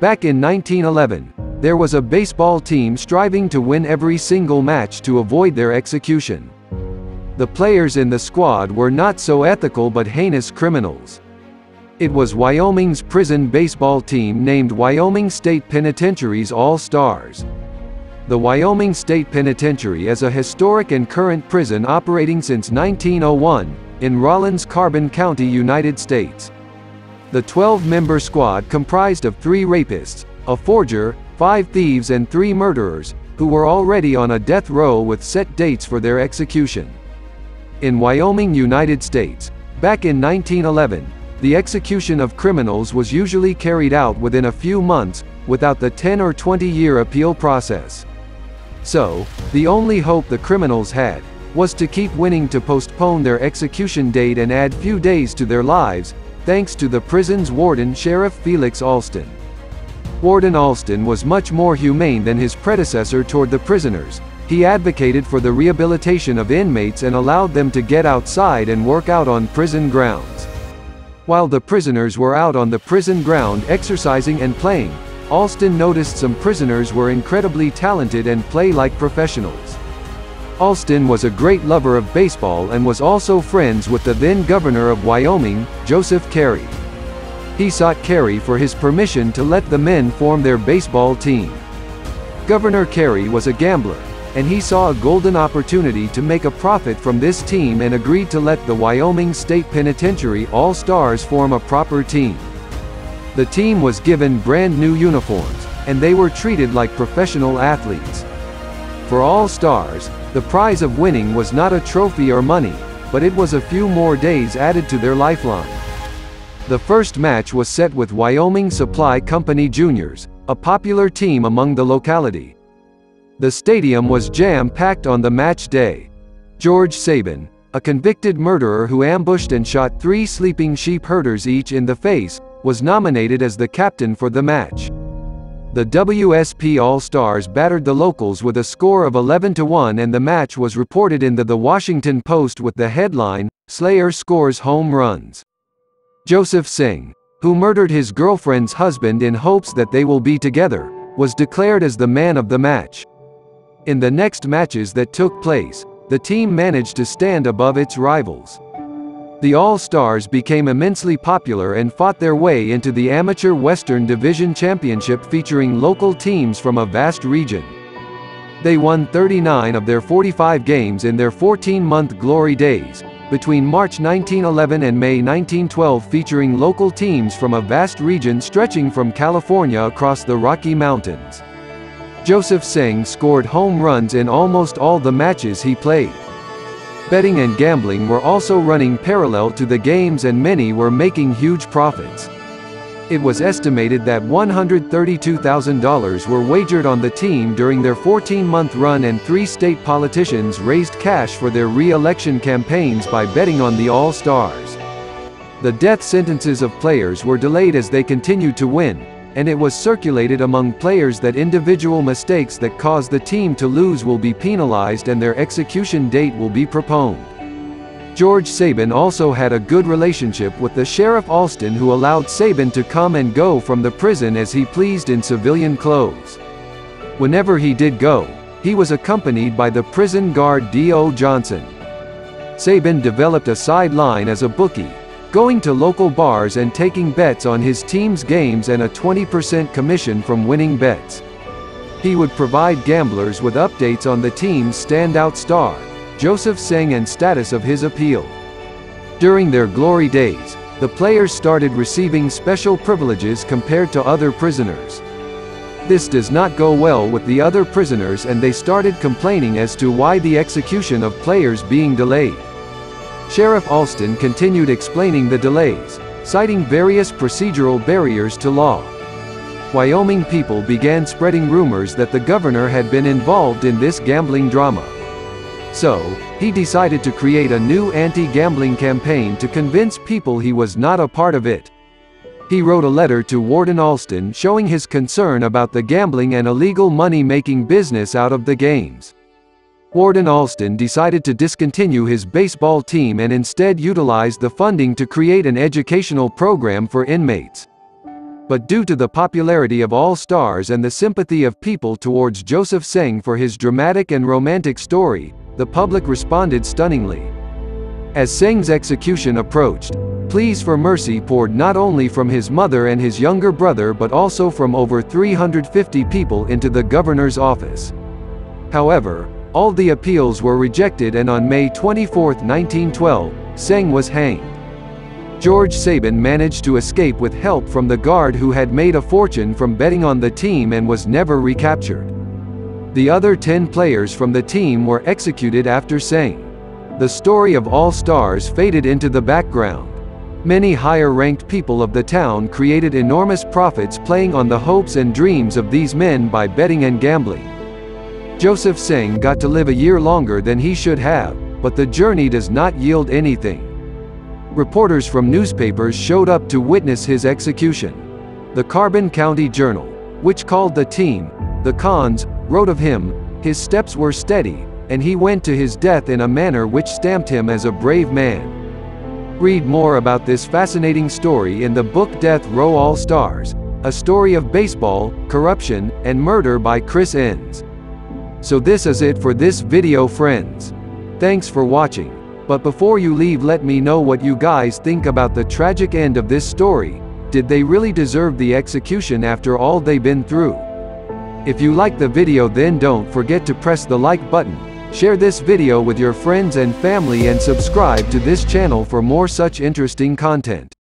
Back in 1911, there was a baseball team striving to win every single match to avoid their execution. The players in the squad were not so ethical but heinous criminals. It was Wyoming's prison baseball team named Wyoming State Penitentiary's All-Stars. The Wyoming State Penitentiary is a historic and current prison operating since 1901, in Rawlins Carbon County, United States. The 12-member squad comprised of three rapists, a forger, five thieves and three murderers, who were already on a death row with set dates for their execution. In Wyoming, United States, back in 1911, the execution of criminals was usually carried out within a few months, without the 10 or 20 year appeal process. So, the only hope the criminals had, was to keep winning to postpone their execution date and add few days to their lives, thanks to the prison's warden Sheriff Felix Alston. Warden Alston was much more humane than his predecessor toward the prisoners. He advocated for the rehabilitation of inmates and allowed them to get outside and work out on prison grounds. While the prisoners were out on the prison ground exercising and playing, Alston noticed some prisoners were incredibly talented and play like professionals. Alston was a great lover of baseball and was also friends with the then governor of Wyoming, Joseph Carey. He sought Carey for his permission to let the men form their baseball team. Governor Carey was a gambler, and he saw a golden opportunity to make a profit from this team and agreed to let the Wyoming State Penitentiary All-Stars form a proper team. The team was given brand new uniforms, and they were treated like professional athletes. For All-Stars, the prize of winning was not a trophy or money, but it was a few more days added to their lifeline. The first match was set with Wyoming Supply Company Juniors, a popular team among the locality. The stadium was jam-packed on the match day. George Saban, a convicted murderer who ambushed and shot three sleeping sheep herders each in the face, was nominated as the captain for the match. The WSP All-Stars battered the locals with a score of 11-1 and the match was reported in the The Washington Post with the headline, Slayer scores home runs. Joseph Seng, who murdered his girlfriend's husband in hopes that they will be together, was declared as the man of the match. In the next matches that took place, the team managed to stand above its rivals. The All-Stars became immensely popular and fought their way into the Amateur Western Division Championship featuring local teams from a vast region. They won 39 of their 45 games in their 14-month glory days, between March 1911 and May 1912 featuring local teams from a vast region stretching from California across the Rocky Mountains. Joseph Seng scored home runs in almost all the matches he played. Betting and gambling were also running parallel to the games and many were making huge profits. It was estimated that $132,000 were wagered on the team during their 14-month run and three state politicians raised cash for their re-election campaigns by betting on the All-Stars. The death sentences of players were delayed as they continued to win, and it was circulated among players that individual mistakes that cause the team to lose will be penalized and their execution date will be postponed. George Saban also had a good relationship with the Sheriff Alston who allowed Saban to come and go from the prison as he pleased in civilian clothes. Whenever he did go, he was accompanied by the prison guard D.O. Johnson. Saban developed a sideline as a bookie, going to local bars and taking bets on his team's games and a 20% commission from winning bets. He would provide gamblers with updates on the team's standout star, Joseph Seng and status of his appeal. During their glory days, the players started receiving special privileges compared to other prisoners. This does not go well with the other prisoners and they started complaining as to why the execution of players being delayed. Sheriff Alston continued explaining the delays, citing various procedural barriers to law. Wyoming people began spreading rumors that the governor had been involved in this gambling drama. So, he decided to create a new anti-gambling campaign to convince people he was not a part of it. He wrote a letter to Warden Alston showing his concern about the gambling and illegal money-making business out of the games. Warden Alston decided to discontinue his baseball team and instead utilize the funding to create an educational program for inmates. but due to the popularity of All Stars and the sympathy of people towards Joseph Seng for his dramatic and romantic story, the public responded stunningly. As Seng's execution approached, pleas for mercy poured not only from his mother and his younger brother but also from over 350 people into the governor's office. However, all the appeals were rejected and on May 24, 1912, Seng was hanged. George Saban managed to escape with help from the guard who had made a fortune from betting on the team and was never recaptured. The other 10 players from the team were executed after Seng. The story of All Stars faded into the background. Many higher-ranked people of the town created enormous profits playing on the hopes and dreams of these men by betting and gambling. Joseph Seng got to live a year longer than he should have, but the journey does not yield anything reporters from newspapers showed up to witness his execution. The Carbon County Journal, which called the team, the Cons, wrote of him, his steps were steady, and he went to his death in a manner which stamped him as a brave man. Read more about this fascinating story in the book Death Row All Stars, a story of baseball, corruption, and murder by Chris Enss. So this is it for this video friends. Thanks for watching. But before you leave let me know what you guys think about the tragic end of this story, did they really deserve the execution after all they've been through? If you like the video then don't forget to press the like button, share this video with your friends and family and subscribe to this channel for more such interesting content.